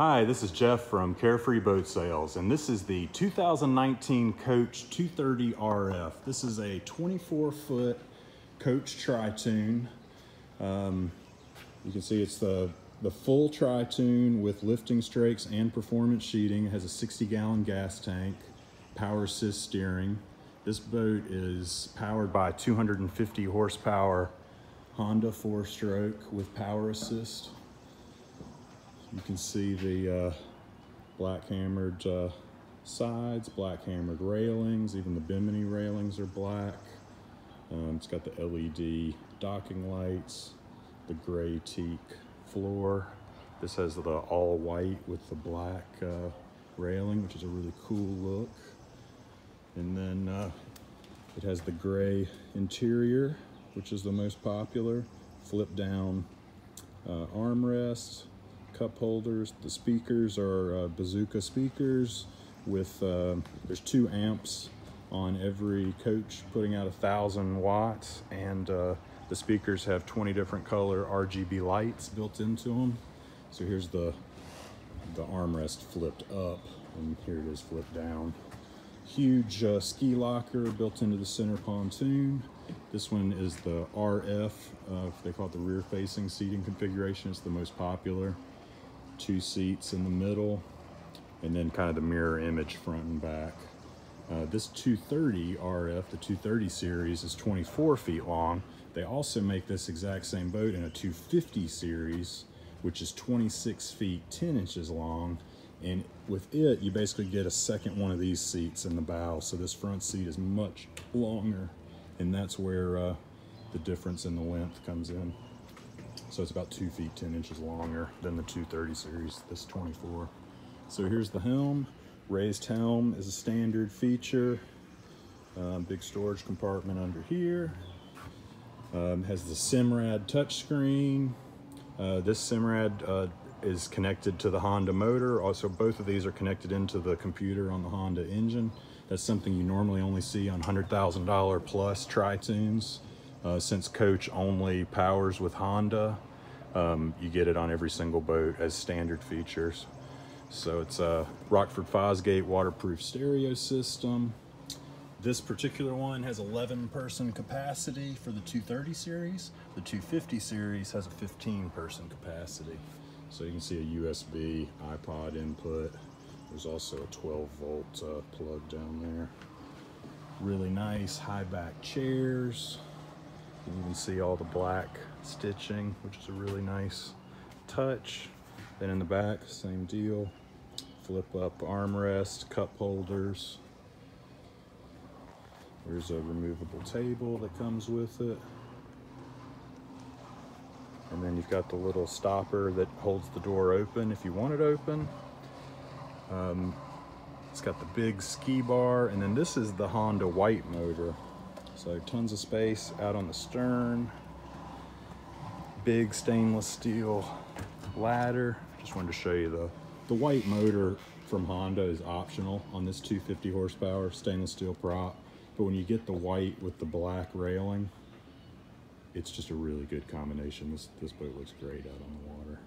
Hi, this is Jeff from Carefree Boat Sales, and this is the 2019 Coach 230 RF. This is a 24 foot Coach Tri-Toon. Um, you can see it's the, the full Tri-Toon with lifting strakes and performance sheeting. It has a 60 gallon gas tank, power assist steering. This boat is powered by 250 horsepower Honda four stroke with power assist. You can see the uh, black hammered uh, sides, black hammered railings, even the bimini railings are black. Um, it's got the LED docking lights, the gray teak floor. This has the all white with the black uh, railing, which is a really cool look. And then uh, it has the gray interior, which is the most popular, flip down uh, armrests, cup holders. The speakers are uh, bazooka speakers with, uh, there's two amps on every coach putting out a thousand watts and uh, the speakers have 20 different color RGB lights built into them. So here's the, the armrest flipped up and here it is flipped down. Huge uh, ski locker built into the center pontoon. This one is the RF, uh, they call it the rear facing seating configuration. It's the most popular two seats in the middle, and then kind of the mirror image front and back. Uh, this 230 RF, the 230 series, is 24 feet long. They also make this exact same boat in a 250 series, which is 26 feet 10 inches long. And with it, you basically get a second one of these seats in the bow. So this front seat is much longer, and that's where uh, the difference in the length comes in. So it's about two feet, 10 inches longer than the 230 series, this 24. So here's the helm. Raised helm is a standard feature. Um, big storage compartment under here. Um, has the Simrad touchscreen. Uh, this Simrad uh, is connected to the Honda motor. Also, both of these are connected into the computer on the Honda engine. That's something you normally only see on $100,000 plus Tri-Toons. Uh, since Coach only powers with Honda, um, you get it on every single boat as standard features. So it's a Rockford Fosgate waterproof stereo system. This particular one has 11 person capacity for the 230 series. The 250 series has a 15 person capacity. So you can see a USB iPod input. There's also a 12 volt uh, plug down there. Really nice high back chairs. You can see all the black stitching, which is a really nice touch. Then in the back, same deal. Flip up armrest, cup holders. There's a removable table that comes with it. And then you've got the little stopper that holds the door open if you want it open. Um, it's got the big ski bar, and then this is the Honda white motor. So tons of space out on the stern. Big stainless steel ladder. Just wanted to show you the, the white motor from Honda is optional on this 250 horsepower stainless steel prop. But when you get the white with the black railing, it's just a really good combination. This, this boat looks great out on the water.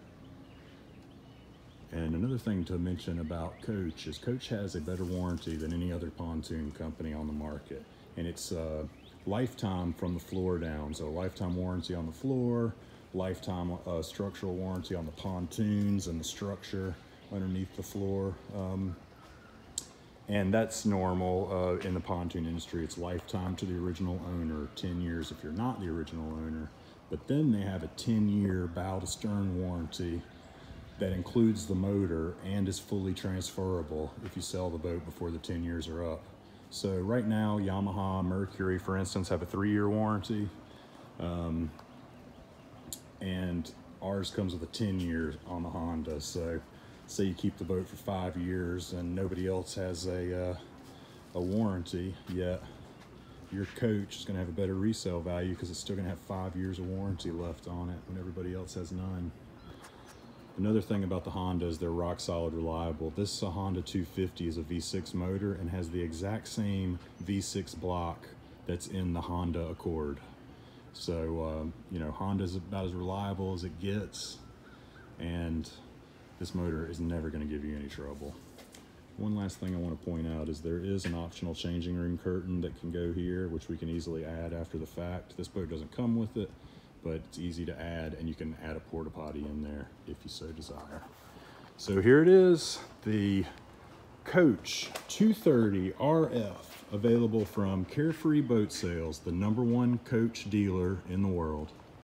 And another thing to mention about Coach is Coach has a better warranty than any other pontoon company on the market. And it's uh, lifetime from the floor down. So lifetime warranty on the floor, lifetime uh, structural warranty on the pontoons and the structure underneath the floor. Um, and that's normal uh, in the pontoon industry. It's lifetime to the original owner, 10 years if you're not the original owner. But then they have a 10 year bow to stern warranty that includes the motor and is fully transferable if you sell the boat before the 10 years are up. So right now, Yamaha, Mercury, for instance, have a three-year warranty. Um, and ours comes with a 10 years on the Honda. So say you keep the boat for five years and nobody else has a, uh, a warranty yet, your coach is gonna have a better resale value because it's still gonna have five years of warranty left on it when everybody else has none. Another thing about the Honda is they're rock solid reliable. This Honda 250 is a V6 motor and has the exact same V6 block that's in the Honda Accord. So, uh, you know, Honda's about as reliable as it gets. And this motor is never gonna give you any trouble. One last thing I wanna point out is there is an optional changing room curtain that can go here, which we can easily add after the fact. This boat doesn't come with it, but it's easy to add and you can add a porta potty in there if you so desire. So here it is, the Coach 230 RF, available from Carefree Boat Sales, the number one coach dealer in the world.